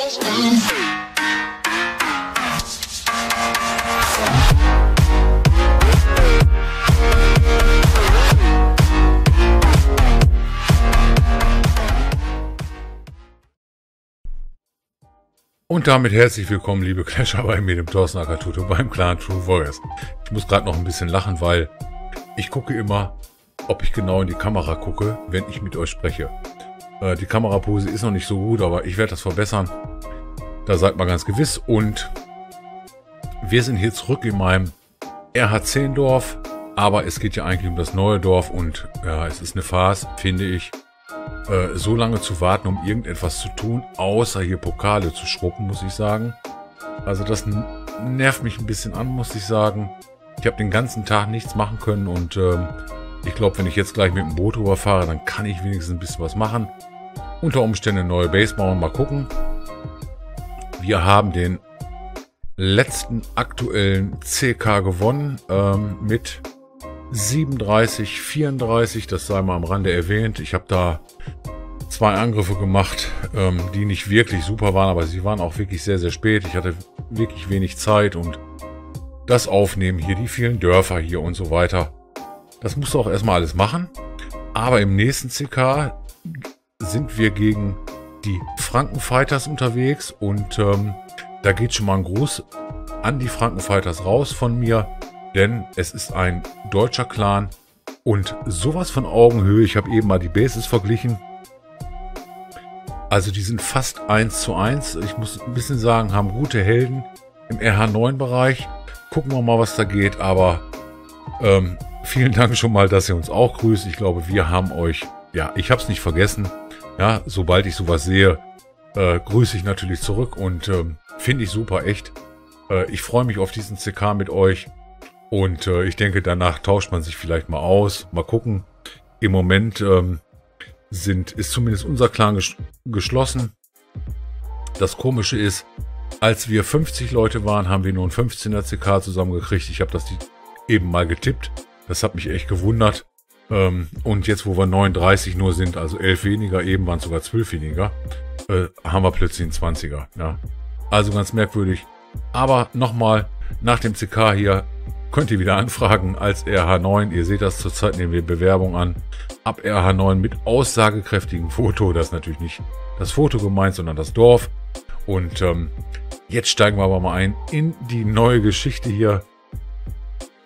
Und damit herzlich willkommen, liebe Clasher, bei mir, dem Thorsten Akatuto, beim Clan True Warriors. Ich muss gerade noch ein bisschen lachen, weil ich gucke immer, ob ich genau in die Kamera gucke, wenn ich mit euch spreche. Äh, die Kamerapose ist noch nicht so gut, aber ich werde das verbessern. Da seid mal ganz gewiss. Und wir sind hier zurück in meinem RH10-Dorf. Aber es geht ja eigentlich um das neue Dorf und ja, es ist eine Farce, finde ich äh, so lange zu warten, um irgendetwas zu tun, außer hier Pokale zu schruppen, muss ich sagen. Also das nervt mich ein bisschen an, muss ich sagen. Ich habe den ganzen Tag nichts machen können und ähm, ich glaube, wenn ich jetzt gleich mit dem Boot rüberfahre, dann kann ich wenigstens ein bisschen was machen. Unter Umständen neue Base bauen, mal gucken. Wir haben den letzten aktuellen CK gewonnen ähm, mit 37, 34, das sei mal am Rande erwähnt. Ich habe da zwei Angriffe gemacht, ähm, die nicht wirklich super waren, aber sie waren auch wirklich sehr, sehr spät. Ich hatte wirklich wenig Zeit und das Aufnehmen hier, die vielen Dörfer hier und so weiter. Das musst du auch erstmal alles machen. Aber im nächsten CK sind wir gegen die Frankenfighters unterwegs und ähm, da geht schon mal ein Gruß an die Frankenfighters raus von mir. Denn es ist ein deutscher Clan und sowas von Augenhöhe. Ich habe eben mal die Bases verglichen. Also die sind fast eins zu eins. Ich muss ein bisschen sagen, haben gute Helden im RH9-Bereich. Gucken wir mal, was da geht. Aber ähm, vielen Dank schon mal, dass ihr uns auch grüßt. Ich glaube, wir haben euch, ja, ich habe es nicht vergessen. Ja, sobald ich sowas sehe, äh, grüße ich natürlich zurück und ähm, finde ich super, echt. Äh, ich freue mich auf diesen CK mit euch. Und äh, ich denke, danach tauscht man sich vielleicht mal aus. Mal gucken. Im Moment ähm, sind, ist zumindest unser Clan ges geschlossen. Das Komische ist, als wir 50 Leute waren, haben wir nur ein 15er CK zusammengekriegt. Ich habe das eben mal getippt. Das hat mich echt gewundert. Ähm, und jetzt, wo wir 39 nur sind, also 11 weniger, eben waren es sogar 12 weniger, äh, haben wir plötzlich einen 20er. Ja. Also ganz merkwürdig. Aber nochmal, nach dem CK hier könnt ihr wieder anfragen als RH9. Ihr seht das zurzeit, nehmen wir Bewerbung an. Ab RH9 mit aussagekräftigem Foto. Das ist natürlich nicht das Foto gemeint, sondern das Dorf. Und ähm, jetzt steigen wir aber mal ein in die neue Geschichte hier.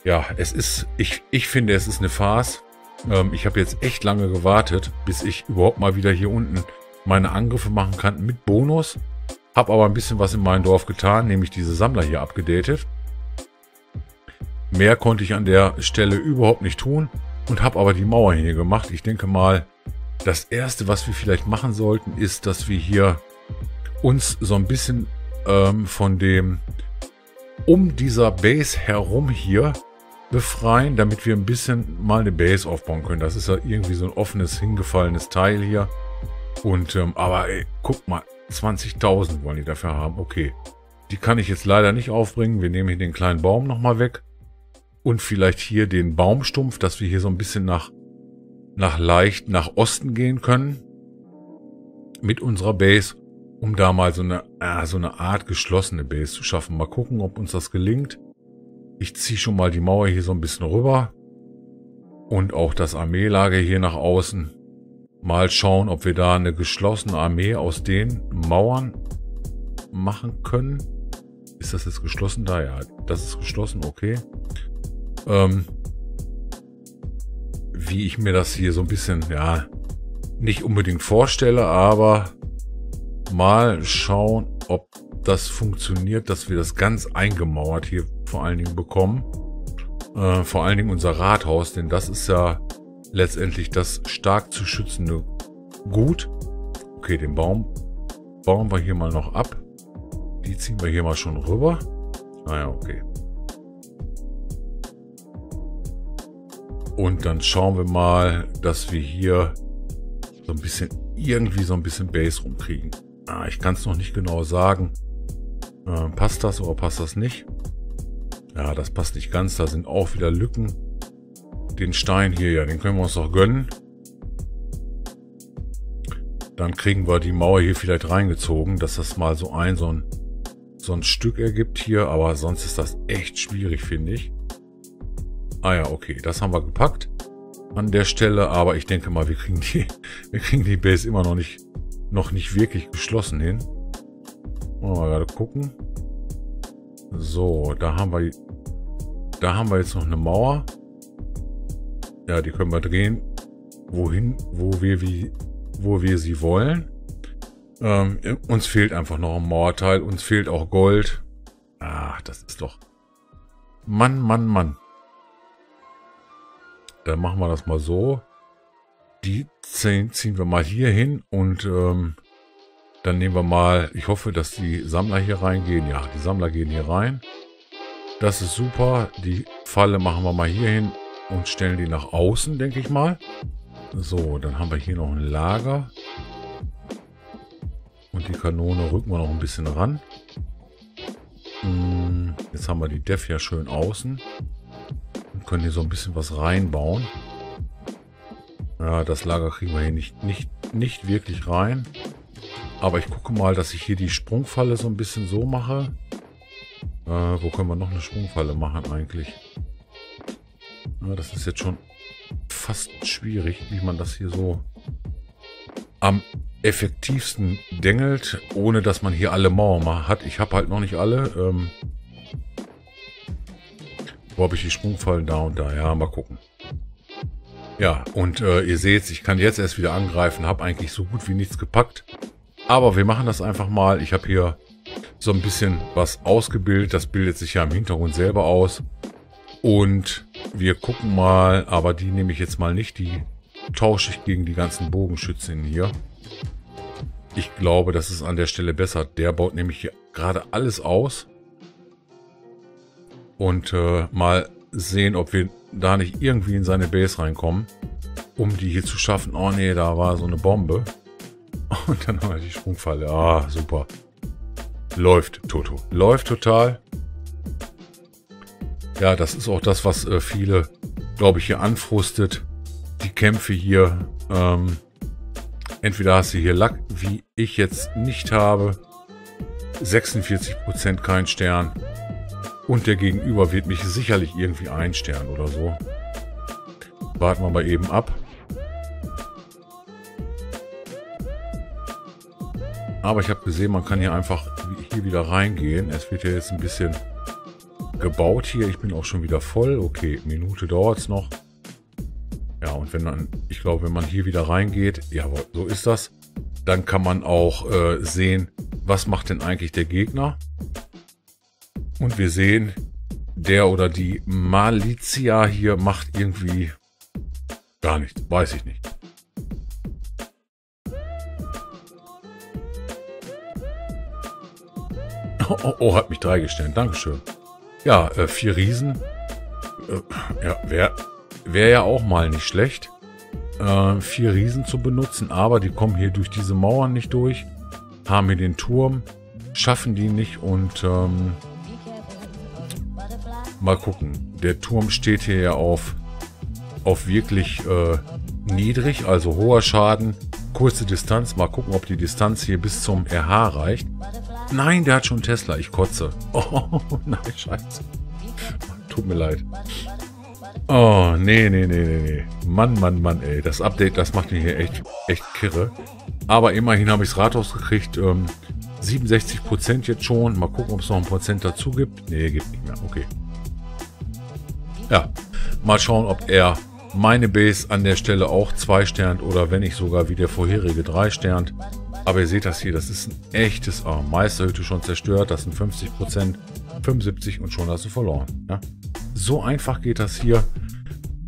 Ja, es ist, ich, ich finde, es ist eine Farce. Ähm, ich habe jetzt echt lange gewartet, bis ich überhaupt mal wieder hier unten meine Angriffe machen kann mit Bonus. Habe aber ein bisschen was in meinem Dorf getan, nämlich diese Sammler hier abgedatet. Mehr konnte ich an der Stelle überhaupt nicht tun und habe aber die Mauer hier gemacht. Ich denke mal, das erste, was wir vielleicht machen sollten, ist, dass wir hier uns so ein bisschen ähm, von dem um dieser Base herum hier befreien, damit wir ein bisschen mal eine Base aufbauen können. Das ist ja irgendwie so ein offenes, hingefallenes Teil hier. Und, ähm, aber ey, guck mal, 20.000 wollen die dafür haben. Okay, die kann ich jetzt leider nicht aufbringen. Wir nehmen hier den kleinen Baum nochmal weg und vielleicht hier den Baumstumpf, dass wir hier so ein bisschen nach, nach leicht nach Osten gehen können mit unserer Base, um da mal so eine, äh, so eine Art geschlossene Base zu schaffen. Mal gucken, ob uns das gelingt. Ich ziehe schon mal die Mauer hier so ein bisschen rüber und auch das Armeelager hier nach außen. Mal schauen, ob wir da eine geschlossene Armee aus den Mauern machen können. Ist das jetzt geschlossen? Da ja, das ist geschlossen, okay ähm, wie ich mir das hier so ein bisschen, ja, nicht unbedingt vorstelle, aber mal schauen, ob das funktioniert, dass wir das ganz eingemauert hier vor allen Dingen bekommen. Äh, vor allen Dingen unser Rathaus, denn das ist ja letztendlich das stark zu schützende Gut. Okay, den Baum bauen wir hier mal noch ab. Die ziehen wir hier mal schon rüber. Ah okay. Und dann schauen wir mal, dass wir hier so ein bisschen, irgendwie so ein bisschen Base rumkriegen. Ah, ich kann es noch nicht genau sagen. Äh, passt das oder passt das nicht? Ja, das passt nicht ganz. Da sind auch wieder Lücken. Den Stein hier, ja, den können wir uns doch gönnen. Dann kriegen wir die Mauer hier vielleicht reingezogen, dass das mal so ein, so ein, so ein Stück ergibt hier. Aber sonst ist das echt schwierig, finde ich. Ah ja, okay, das haben wir gepackt an der Stelle. Aber ich denke mal, wir kriegen die, wir kriegen die Base immer noch nicht, noch nicht wirklich geschlossen hin. Wollen wir mal gerade gucken. So, da haben wir, da haben wir jetzt noch eine Mauer. Ja, die können wir drehen, wohin, wo wir wie, wo wir sie wollen. Ähm, uns fehlt einfach noch ein Mauerteil. Uns fehlt auch Gold. Ach, das ist doch... Mann, Mann, Mann. Dann machen wir das mal so. Die ziehen, ziehen wir mal hier hin und ähm, dann nehmen wir mal, ich hoffe, dass die Sammler hier reingehen. Ja, die Sammler gehen hier rein. Das ist super. Die Falle machen wir mal hier hin und stellen die nach außen, denke ich mal. So, dann haben wir hier noch ein Lager. Und die Kanone rücken wir noch ein bisschen ran. Hm, jetzt haben wir die Def ja schön außen. Und können hier so ein bisschen was reinbauen. Ja, das Lager kriegen wir hier nicht, nicht, nicht wirklich rein. Aber ich gucke mal, dass ich hier die Sprungfalle so ein bisschen so mache. Äh, wo können wir noch eine Sprungfalle machen eigentlich? Ja, das ist jetzt schon fast schwierig, wie man das hier so am effektivsten dengelt, ohne dass man hier alle Mauern mal hat. Ich habe halt noch nicht alle. Ähm, wo habe ich die Sprungfallen da und da? Ja, mal gucken. Ja, und äh, ihr seht, ich kann jetzt erst wieder angreifen, habe eigentlich so gut wie nichts gepackt. Aber wir machen das einfach mal. Ich habe hier so ein bisschen was ausgebildet. Das bildet sich ja im Hintergrund selber aus. Und wir gucken mal, aber die nehme ich jetzt mal nicht. Die tausche ich gegen die ganzen Bogenschützen hier. Ich glaube, das ist an der Stelle besser. Der baut nämlich hier gerade alles aus. Und äh, mal sehen, ob wir da nicht irgendwie in seine Base reinkommen, um die hier zu schaffen. Oh nee, da war so eine Bombe. Und dann haben wir die Sprungfalle. Ah, super. Läuft, Toto. Läuft total. Ja, das ist auch das, was äh, viele, glaube ich, hier anfrustet. Die Kämpfe hier. Ähm, entweder hast du hier Lack, wie ich jetzt nicht habe. 46% kein Stern. Und der Gegenüber wird mich sicherlich irgendwie ein Stern oder so. Warten wir mal eben ab. Aber ich habe gesehen, man kann hier einfach hier wieder reingehen. Es wird ja jetzt ein bisschen gebaut hier. Ich bin auch schon wieder voll. Okay, Minute dauert es noch. Ja, und wenn man, ich glaube, wenn man hier wieder reingeht, jawohl, so ist das, dann kann man auch äh, sehen, was macht denn eigentlich der Gegner. Und wir sehen, der oder die Malizia hier macht irgendwie gar nichts. Weiß ich nicht. Oh, oh, oh, hat mich drei gestellt. Dankeschön. Ja, äh, vier Riesen. Äh, ja, wäre wär ja auch mal nicht schlecht, äh, vier Riesen zu benutzen. Aber die kommen hier durch diese Mauern nicht durch. Haben hier den Turm. Schaffen die nicht und ähm, mal gucken. Der Turm steht hier ja auf, auf wirklich äh, niedrig, also hoher Schaden. Kurze Distanz. Mal gucken, ob die Distanz hier bis zum RH reicht. Nein, der hat schon Tesla. Ich kotze. Oh, nein, scheiße. Tut mir leid. Oh, nee, nee, nee, nee. Mann, Mann, Mann, ey. Das Update, das macht mich hier echt, echt kirre. Aber immerhin habe ich das Rathaus gekriegt. Ähm, 67% jetzt schon. Mal gucken, ob es noch ein Prozent dazu gibt. Nee, gibt nicht mehr. Okay. Ja, mal schauen, ob er meine Base an der Stelle auch 2 sternt oder wenn nicht sogar wie der vorherige 3 sternt. Aber ihr seht das hier, das ist ein echtes oh, Meisterhütte schon zerstört. Das sind 50%, 75% und schon hast du verloren. Ja? So einfach geht das hier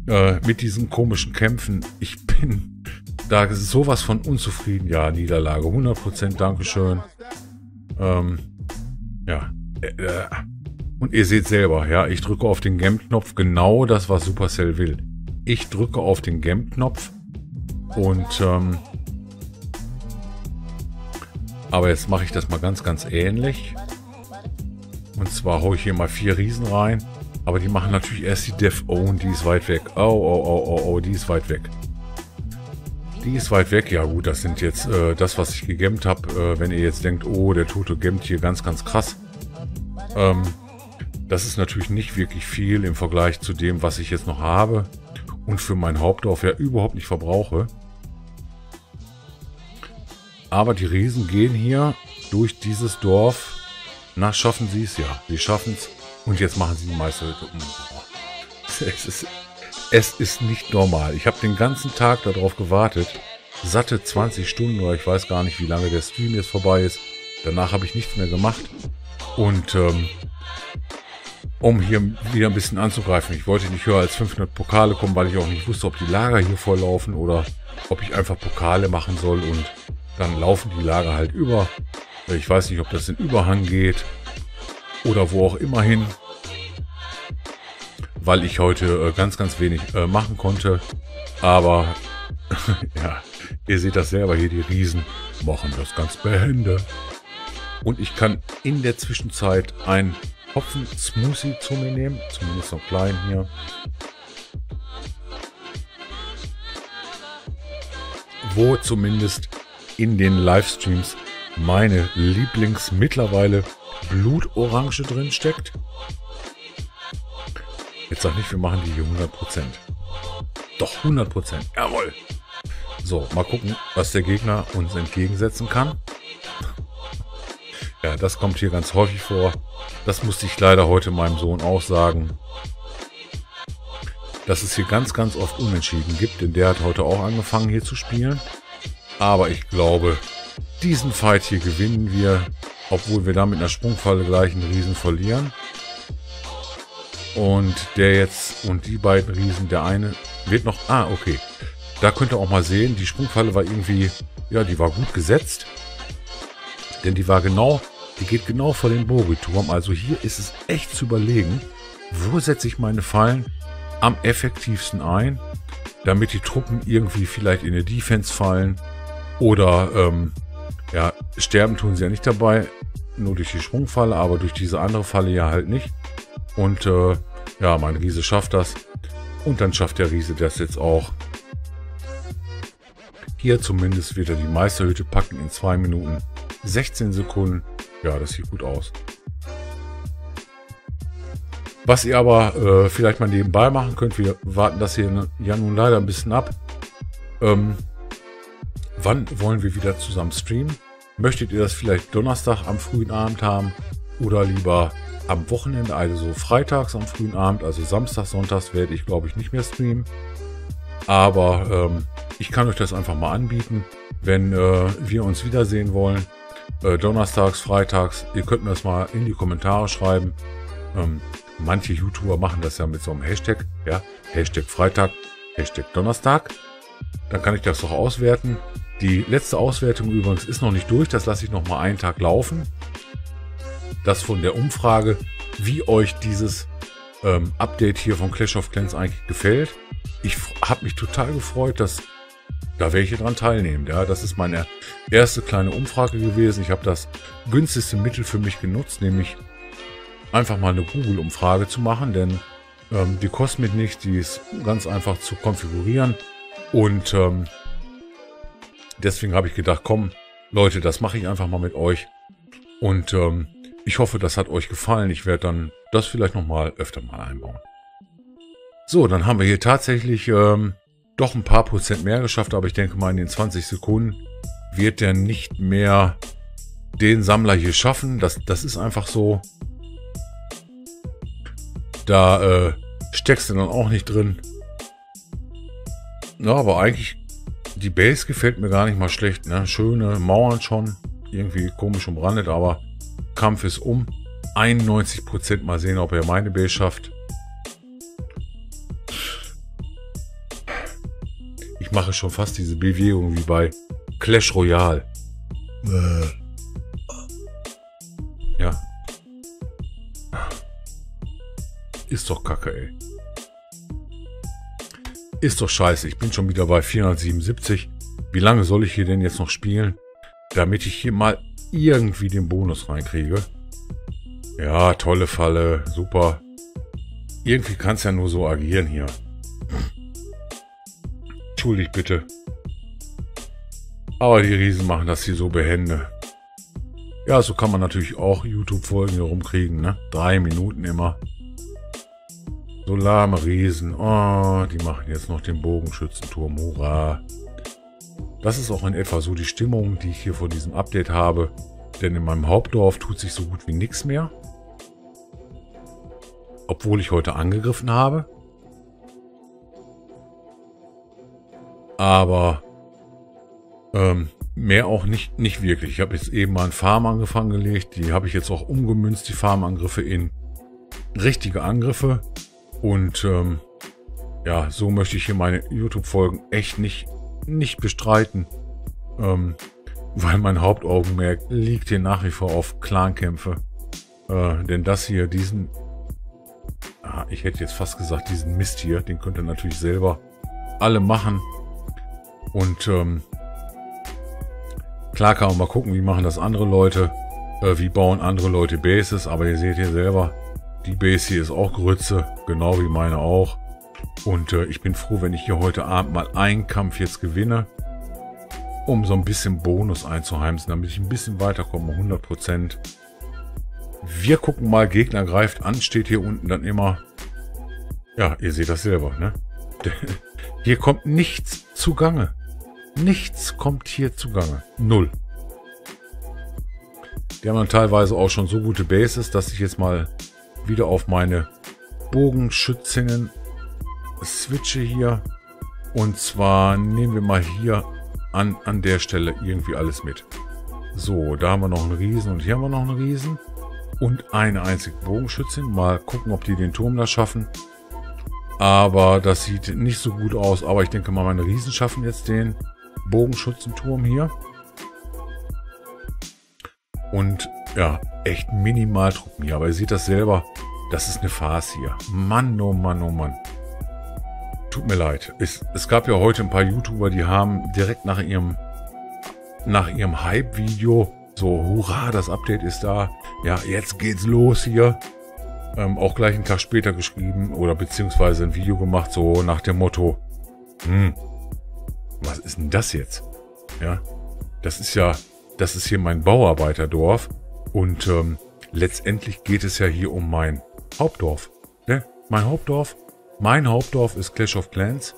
äh, mit diesen komischen Kämpfen. Ich bin da sowas von unzufrieden. Ja, Niederlage 100%, Dankeschön. Ähm, ja, äh, äh, und ihr seht selber, ja, ich drücke auf den Gem-Knopf genau das, was Supercell will. Ich drücke auf den Gem-Knopf und ähm, aber jetzt mache ich das mal ganz, ganz ähnlich. Und zwar haue ich hier mal vier Riesen rein. Aber die machen natürlich erst die. Oh, und die ist weit weg. Oh, oh, oh, oh, oh, die ist weit weg. Die ist weit weg. Ja gut, das sind jetzt äh, das, was ich gegemmt habe. Äh, wenn ihr jetzt denkt, oh, der Tote gemmt hier ganz, ganz krass. Ähm, das ist natürlich nicht wirklich viel im Vergleich zu dem, was ich jetzt noch habe und für mein Hauptdorf ja überhaupt nicht verbrauche. Aber die Riesen gehen hier durch dieses Dorf. Na, schaffen sie es ja. Sie schaffen es. Und jetzt machen sie die Meisterhütte um. Es ist, es ist nicht normal. Ich habe den ganzen Tag darauf gewartet. Satte 20 Stunden oder ich weiß gar nicht, wie lange der Stream jetzt vorbei ist. Danach habe ich nichts mehr gemacht. Und ähm, um hier wieder ein bisschen anzugreifen. Ich wollte nicht höher als 500 Pokale kommen, weil ich auch nicht wusste, ob die Lager hier volllaufen oder ob ich einfach Pokale machen soll und dann laufen die Lager halt über. Ich weiß nicht, ob das in Überhang geht oder wo auch immer hin, weil ich heute äh, ganz, ganz wenig äh, machen konnte. Aber ja, ihr seht das selber hier, die Riesen machen das ganz behende. Und ich kann in der Zwischenzeit ein Hopfen-Smoothie zu mir nehmen. Zumindest so klein hier. Wo zumindest in den Livestreams meine Lieblings mittlerweile Blutorange drin steckt. Jetzt sag nicht, wir machen die hier 100%. Doch 100%. Jawohl. So, mal gucken, was der Gegner uns entgegensetzen kann. Ja, das kommt hier ganz häufig vor. Das musste ich leider heute meinem Sohn auch sagen. Dass es hier ganz, ganz oft Unentschieden gibt, denn der hat heute auch angefangen hier zu spielen. Aber ich glaube, diesen Fight hier gewinnen wir, obwohl wir da mit einer Sprungfalle gleich einen Riesen verlieren. Und der jetzt und die beiden Riesen, der eine wird noch... Ah, okay. Da könnt ihr auch mal sehen, die Sprungfalle war irgendwie... Ja, die war gut gesetzt. Denn die war genau die geht genau vor den Bogelturm. Also hier ist es echt zu überlegen, wo setze ich meine Fallen am effektivsten ein, damit die Truppen irgendwie vielleicht in der Defense fallen oder ähm, ja, sterben tun sie ja nicht dabei, nur durch die Sprungfalle, aber durch diese andere Falle ja halt nicht. Und äh, ja, mein Riese schafft das. Und dann schafft der Riese das jetzt auch. Hier zumindest wird er die Meisterhütte packen in 2 Minuten 16 Sekunden. Ja, das sieht gut aus. Was ihr aber äh, vielleicht mal nebenbei machen könnt, wir warten das hier ja nun leider ein bisschen ab. Ähm, wann wollen wir wieder zusammen streamen? Möchtet ihr das vielleicht Donnerstag am frühen Abend haben oder lieber am Wochenende, also freitags am frühen Abend, also Samstag, Sonntags werde ich glaube ich nicht mehr streamen. Aber ähm, ich kann euch das einfach mal anbieten, wenn äh, wir uns wiedersehen wollen äh, donnerstags, freitags. Ihr könnt mir das mal in die Kommentare schreiben. Ähm, manche YouTuber machen das ja mit so einem Hashtag. Ja, Hashtag Freitag, Hashtag Donnerstag. Dann kann ich das doch auswerten. Die letzte Auswertung übrigens ist noch nicht durch. Das lasse ich noch mal einen Tag laufen. Das von der Umfrage, wie euch dieses ähm, Update hier von Clash of Clans eigentlich gefällt. Ich habe mich total gefreut, dass da welche dran teilnehmen. Ja, das ist meine erste kleine Umfrage gewesen. Ich habe das günstigste Mittel für mich genutzt, nämlich einfach mal eine Google-Umfrage zu machen, denn ähm, die kostet mich nicht, die ist ganz einfach zu konfigurieren und ähm, deswegen habe ich gedacht, komm, Leute, das mache ich einfach mal mit euch und ähm, ich hoffe, das hat euch gefallen. Ich werde dann das vielleicht nochmal öfter mal einbauen. So, dann haben wir hier tatsächlich ähm, doch ein paar Prozent mehr geschafft, aber ich denke mal in den 20 Sekunden wird der nicht mehr den Sammler hier schaffen. Das, das ist einfach so. Da äh, steckst du dann auch nicht drin. Ja, aber eigentlich, die Base gefällt mir gar nicht mal schlecht. Ne? Schöne Mauern schon. Irgendwie komisch umrandet, aber Kampf ist um. 91% mal sehen, ob er meine Base schafft. Ich mache schon fast diese Bewegung wie bei Clash Royale. Äh. Ja. Ist doch kacke, ey. Ist doch scheiße. Ich bin schon wieder bei 477. Wie lange soll ich hier denn jetzt noch spielen? Damit ich hier mal irgendwie den Bonus reinkriege. Ja, tolle Falle. Super. Irgendwie kann es ja nur so agieren hier. Entschuldigt bitte. Aber die Riesen machen das hier so behende. Ja, so kann man natürlich auch YouTube-Folgen hier rumkriegen, ne? Drei Minuten immer. So lahme Riesen. Oh, die machen jetzt noch den Bogenschützenturm. Hurra. Das ist auch in etwa so die Stimmung, die ich hier vor diesem Update habe. Denn in meinem Hauptdorf tut sich so gut wie nichts mehr. Obwohl ich heute angegriffen habe. Aber ähm, mehr auch nicht, nicht wirklich. Ich habe jetzt eben mal einen Farmangriff angelegt. Die habe ich jetzt auch umgemünzt, die Farmangriffe in richtige Angriffe. Und ähm, ja, so möchte ich hier meine YouTube-Folgen echt nicht, nicht bestreiten. Ähm, weil mein Hauptaugenmerk liegt hier nach wie vor auf Clankämpfe. Äh, denn das hier, diesen, ah, ich hätte jetzt fast gesagt, diesen Mist hier, den könnt ihr natürlich selber alle machen. Und ähm, Klar kann man mal gucken, wie machen das andere Leute, äh, wie bauen andere Leute Bases, aber ihr seht hier selber, die Base hier ist auch Grütze, genau wie meine auch. Und äh, ich bin froh, wenn ich hier heute Abend mal einen Kampf jetzt gewinne, um so ein bisschen Bonus einzuheimsen, damit ich ein bisschen weiterkomme, 100%. Wir gucken mal, Gegner greift an, steht hier unten dann immer. Ja, ihr seht das selber, ne? Hier kommt nichts zugange. Nichts kommt hier zugange. Null. Die haben dann teilweise auch schon so gute Bases, dass ich jetzt mal wieder auf meine Bogenschützinnen switche hier. Und zwar nehmen wir mal hier an, an der Stelle irgendwie alles mit. So, da haben wir noch einen Riesen und hier haben wir noch einen Riesen. Und eine einzige Bogenschützin. Mal gucken, ob die den Turm da schaffen. Aber das sieht nicht so gut aus. Aber ich denke mal, meine Riesen schaffen jetzt den. Bogenschützenturm hier. Und ja, echt minimal Truppen hier. Aber ihr seht das selber. Das ist eine Farce hier. Mann, oh Mann, oh Mann. Tut mir leid. Es, es gab ja heute ein paar YouTuber, die haben direkt nach ihrem, nach ihrem Hype-Video so, hurra, das Update ist da. Ja, jetzt geht's los hier. Ähm, auch gleich einen Tag später geschrieben oder beziehungsweise ein Video gemacht, so nach dem Motto, hm, was ist denn das jetzt? Ja, das ist ja, das ist hier mein Bauarbeiterdorf und ähm, letztendlich geht es ja hier um mein Hauptdorf. Ne? Mein Hauptdorf, mein Hauptdorf ist Clash of Clans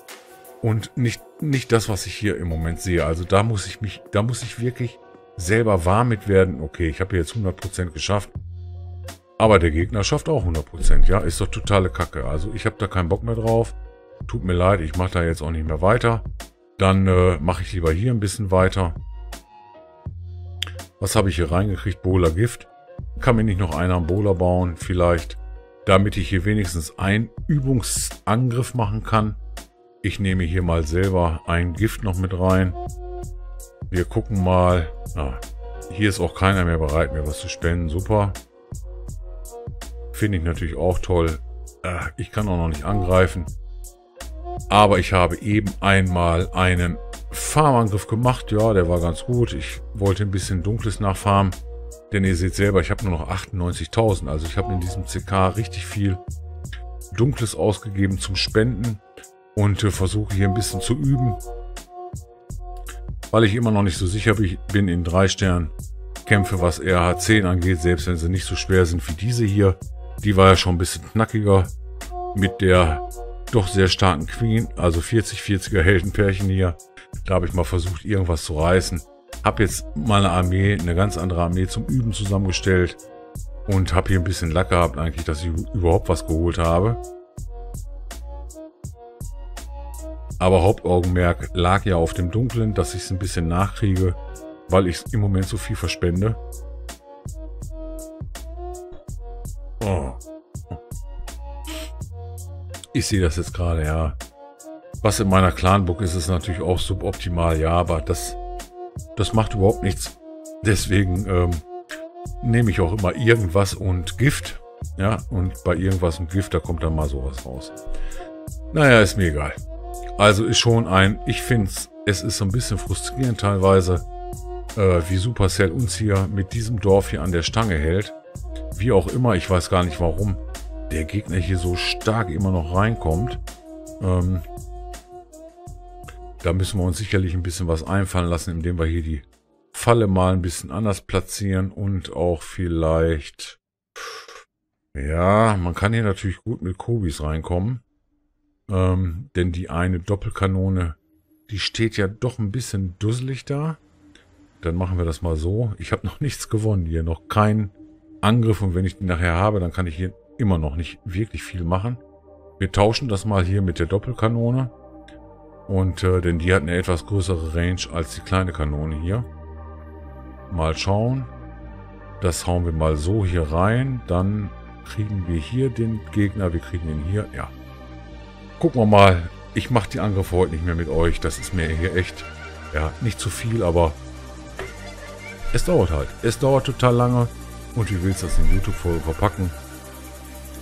und nicht, nicht das, was ich hier im Moment sehe. Also da muss ich mich, da muss ich wirklich selber warm mit werden. Okay, ich habe jetzt 100% geschafft. Aber der Gegner schafft auch 100%, ja, ist doch totale Kacke. Also ich habe da keinen Bock mehr drauf. Tut mir leid, ich mache da jetzt auch nicht mehr weiter. Dann äh, mache ich lieber hier ein bisschen weiter. Was habe ich hier reingekriegt? Bohler Gift. Kann mir nicht noch einer am Bohler bauen? Vielleicht. Damit ich hier wenigstens einen Übungsangriff machen kann. Ich nehme hier mal selber ein Gift noch mit rein. Wir gucken mal. Ah, hier ist auch keiner mehr bereit, mir was zu spenden. Super. Finde ich natürlich auch toll. Ah, ich kann auch noch nicht angreifen. Aber ich habe eben einmal einen Farmangriff gemacht. Ja, der war ganz gut. Ich wollte ein bisschen Dunkles nachfarmen. Denn ihr seht selber, ich habe nur noch 98.000. Also ich habe in diesem CK richtig viel Dunkles ausgegeben zum Spenden. Und äh, versuche hier ein bisschen zu üben. Weil ich immer noch nicht so sicher bin in drei Sternen Kämpfe, was RH10 angeht. Selbst wenn sie nicht so schwer sind wie diese hier. Die war ja schon ein bisschen knackiger mit der doch sehr starken Queen, also 40-40er Heldenpärchen hier. Da habe ich mal versucht, irgendwas zu reißen. Hab jetzt mal eine Armee, eine ganz andere Armee zum Üben zusammengestellt. Und habe hier ein bisschen Lack gehabt eigentlich, dass ich überhaupt was geholt habe. Aber Hauptaugenmerk lag ja auf dem Dunklen, dass ich es ein bisschen nachkriege, weil ich im Moment so viel verspende. Oh. Ich sehe das jetzt gerade, ja. Was in meiner Clanbook ist, ist natürlich auch suboptimal, ja, aber das, das macht überhaupt nichts. Deswegen ähm, nehme ich auch immer irgendwas und Gift. Ja, und bei irgendwas und Gift, da kommt dann mal sowas raus. Naja, ist mir egal. Also ist schon ein, ich finde es ist so ein bisschen frustrierend teilweise, äh, wie Supercell uns hier mit diesem Dorf hier an der Stange hält. Wie auch immer, ich weiß gar nicht warum der Gegner hier so stark immer noch reinkommt. Ähm, Da müssen wir uns sicherlich ein bisschen was einfallen lassen, indem wir hier die Falle mal ein bisschen anders platzieren und auch vielleicht... Ja, man kann hier natürlich gut mit Kobis reinkommen. Ähm, denn die eine Doppelkanone, die steht ja doch ein bisschen dusselig da. Dann machen wir das mal so. Ich habe noch nichts gewonnen hier, noch kein Angriff. Und wenn ich die nachher habe, dann kann ich hier immer noch nicht wirklich viel machen. Wir tauschen das mal hier mit der Doppelkanone. Und äh, denn die hat eine etwas größere Range als die kleine Kanone hier. Mal schauen. Das hauen wir mal so hier rein. Dann kriegen wir hier den Gegner. Wir kriegen ihn hier. Ja. Gucken wir mal. Ich mache die Angriffe heute nicht mehr mit euch. Das ist mir hier echt, ja, nicht zu viel, aber es dauert halt. Es dauert total lange. Und wie willst du das in YouTube-Folge verpacken?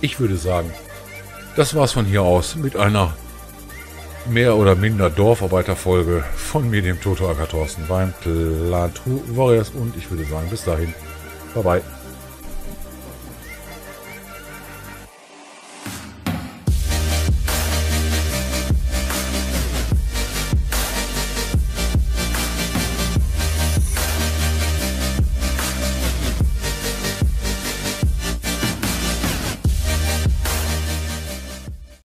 Ich würde sagen, das war's von hier aus mit einer mehr oder minder Dorfarbeiterfolge von mir, dem Toto Thorsten, beim Clan True Warriors. Und ich würde sagen, bis dahin. Bye bye.